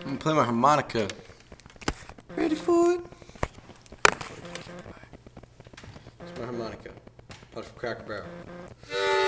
I'm gonna play my harmonica. Ready for it? It's my harmonica. Part from Cracker Barrel.